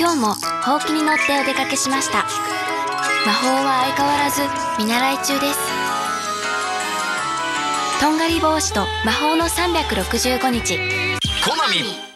今日もほうきに乗ってお出かけしました。魔法は相変わらず見習い中です。とんがり帽子と魔法の365日。コナミ。